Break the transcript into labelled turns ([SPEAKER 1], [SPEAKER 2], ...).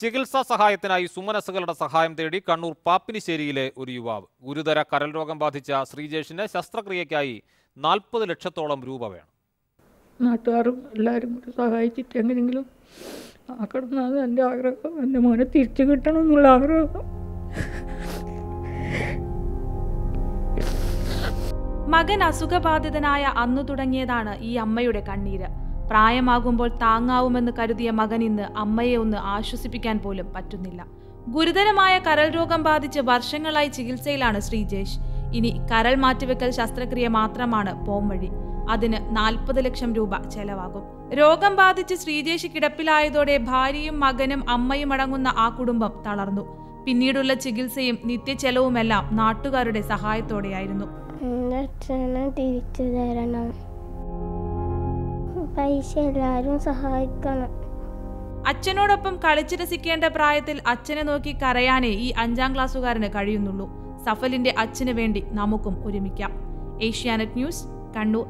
[SPEAKER 1] ചികിത്സാ സഹായത്തിനായി സുമനസുകളുടെ സഹായം തേടി കണ്ണൂർ പാപ്പിനിശ്ശേരിയിലെ ഒരു യുവാവ്. ഗുരുതര കരൽ രോഗം ബാധിച്ച ശ്രീജേഷിന് ശസ്ത്രക്രിയയ്ക്കായി നാൽപ്പത് ലക്ഷത്തോളം രൂപ വേണം.
[SPEAKER 2] നാട്ടുകാരും എല്ലാവരും കൂടി സഹായിച്ചിട്ട് എങ്ങനെയെങ്കിലും ആക്കണം എന്നാണ് എന്റെ ആഗ്രഹം എന്റെ മോനെ തിരിച്ചു കിട്ടണം എന്നുള്ള ആഗ്രഹം.
[SPEAKER 3] മകൻ അസുഖബാധിതനായ അന്നു തുടങ്ങിയതാണ് ഈ അമ്മയുടെ കണ്ണീര്. പ്രായമാകുമ്പോൾ താങ്ങാവുമെന്ന് കരുതിയ മകൻ ഇന്ന് അമ്മയെ ഒന്ന് ആശ്വസിപ്പിക്കാൻ പോലും പറ്റുന്നില്ല. ഗുരുതരമായ കരൾ രോഗം ബാധിച്ച് വർഷങ്ങളായി ചികിത്സയിലാണ് ശ്രീജേഷ് ഇനി കരൾ മാറ്റിവെക്കൽ ശസ്ത്രക്രിയ മാത്രമാണ് പോംവഴി അതിന് നാൽപ്പത് ലക്ഷം രൂപ ചെലവാകും. രോഗം ബാധിച്ച് ശ്രീജേഷ് കിടപ്പിലായതോടെ ഭാര്യയും മകനും അമ്മയും അടങ്ങുന്ന ആ കുടുംബം തളർന്നു. പിന്നീടുള്ള ചികിത്സയും നിത്യചെലവുമെല്ലാം നാട്ടുകാരുടെ സഹായത്തോടെയായിരുന്നു.
[SPEAKER 4] തിരിച്ചു തരണം. പൈസ എല്ലാവരും സഹായിക്കണം.
[SPEAKER 3] അച്ഛനോടൊപ്പം കളിച്ചു രസിക്കേണ്ട പ്രായത്തിൽ അച്ഛനെ നോക്കി കരയാനേ ഈ അഞ്ചാം ക്ലാസ്സുകാരന് കഴിയുന്നുള്ളൂ. സഫലിന്റെ അച്ഛന് വേണ്ടി നമുക്കും ഒരുമിക്കാം. ഏഷ്യാനെറ്റ് ന്യൂസ് കണ്ണൂർ.